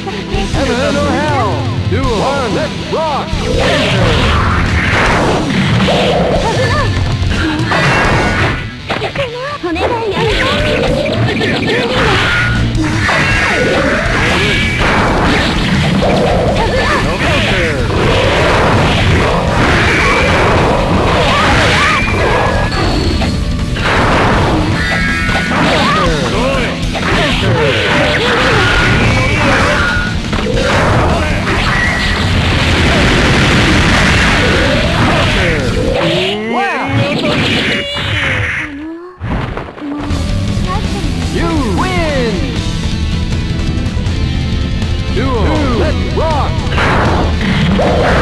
Heaven or hell, do harm, let's rock! Thank.